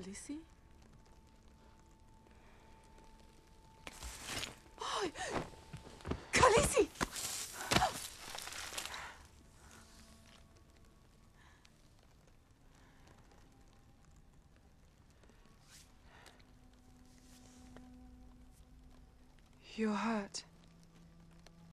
Khaleesi? Oh, Khaleesi! You're hurt.